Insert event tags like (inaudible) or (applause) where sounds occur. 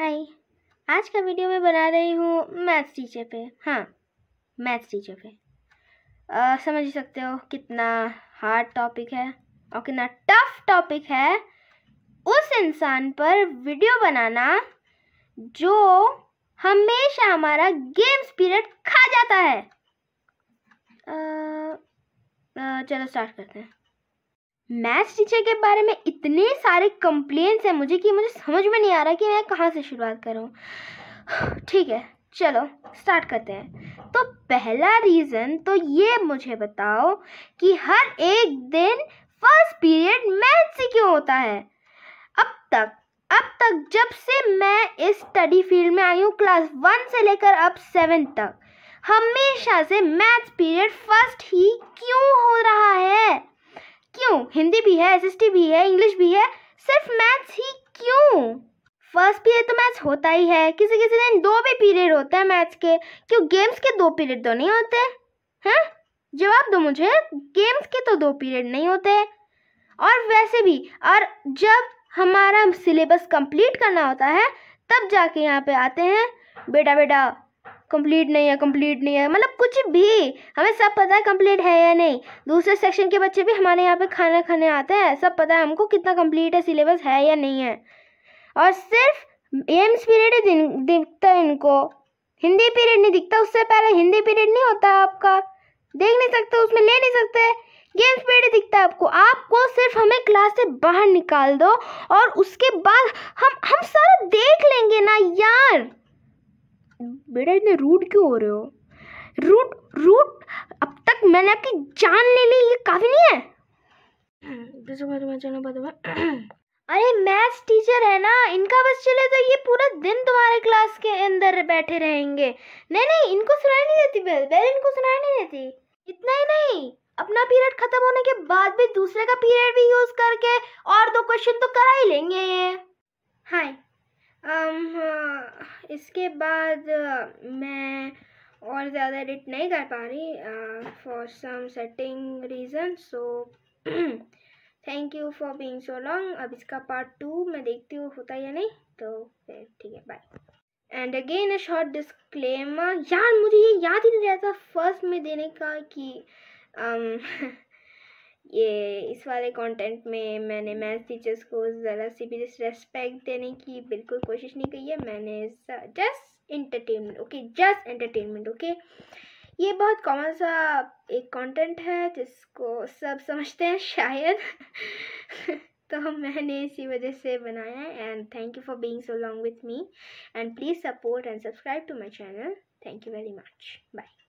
हाय। आज का वीडियो मैं बना रही हूँ मैथ्स टीचर पे। हाँ मैथ्स टीचर पे। आ, समझ सकते हो कितना हार्ड टॉपिक है और कितना टफ टॉपिक है उस इंसान पर वीडियो बनाना जो हमेशा हमारा गेम्स पीरियड खा जाता है। आ, आ, चलो स्टार्ट करते हैं। मैथ्स टीचर के बारे में इतने सारे कंप्लेंट्स हैं मुझे कि मुझे समझ में नहीं आ रहा कि मैं कहाँ से शुरुआत करूँ। ठीक है, चलो स्टार्ट करते हैं। तो पहला रीज़न तो ये मुझे बताओ कि हर एक दिन फ़र्स्ट पीरियड मैथ से क्यों होता है? अब तक अब तक जब से मैं इस स्टडी फ़ील्ड में आई हूँ क्लास वन से लेकर अब सेवन तक, हमेशा से मैथ्स पीरियड फ़र्स्ट ही हो है हिंदी भी है एसएसटी भी है इंग्लिश भी है, सिर्फ़ मैथ्स ही क्यों? फ़र्स्ट पीरियड तो मैथ्स होता ही है। किसी किसी दिन दो भी पीरियड होते हैं मैथ्स के। क्यों? गेम्स के दो पीरियड तो नहीं होते। हैं? जवाब दो मुझे। गेम्स के तो दो पीरियड नहीं होते। और वैसे भी, और जब हमारा सिलेबस कंप्लीट करना होता है, तब जाके यहाँ पे आते हैं। बेटा बेटा कंप्लीट नहीं है कंप्लीट नहीं है। मतलब कुछ भी, हमें सब पता है कंप्लीट है या नहीं। दूसरे सेक्शन के बच्चे भी हमारे यहाँ पे खाना खाने आते हैं, सब पता है हमको कितना कंप्लीट है सिलेबस है या नहीं है। और सिर्फ़ एम्स पीरियड ही दिखता है इनको। हिंदी पीरियड नहीं दिखता, उससे पहले हिंदी पीरियड नहीं होता आपका। देख नहीं सकते, उसमें ले नहीं सकते। गेम्स पीरियड दिखता है आपको। आपको सिर्फ़ हमें क्लास से बाहर निकाल दो और उसके बाद हम हम सारा देख लेंगे ना यार। बेटा इतने रूड क्यों हो रहे हो? रूड रूड अब तक मैंने आपकी जान ले ली ये काफ़ी नहीं है? (clears throat) अरे मैथ्स टीचर है ना इनका बस चले तो ये पूरा दिन तुम्हारे क्लास के अंदर बैठे रहेंगे। नहीं नहीं इनको सुनाई नहीं देती बेल बेल इनको सुनाई नहीं देती। इतना ही नहीं अपना पीरियड खत्म होने के बाद भी दूसरे का पीरियड भी यूज़ करके और दो क्वेश्चन तो करा ही लेंगे। ये हाय um, इसके बाद मैं और ज़्यादा एडिट नहीं कर पा रही for some setting reason so thank you for being so long अब इसका पार्ट टू मैं देखती हूँ होता है या नहीं तो फिर ठीक है bye and again a short disclaimer यार मुझे ये याद ही नहीं रहता फ़र्स्ट में देने का कि um, (laughs) ये इस वाले कंटेंट में मैंने मैथ्स टीचर्स को ज़रा सी भी रिस्पेक्ट देने की बिल्कुल कोशिश नहीं की है। मैंने just entertainment okay just entertainment okay ये बहुत कॉमन सा एक कंटेंट है जिसको सब समझते हैं शायद। (laughs) तो मैंने इसी वजह से बनाया है and thank you for being so long with me and please support and subscribe to my channel thank you very much bye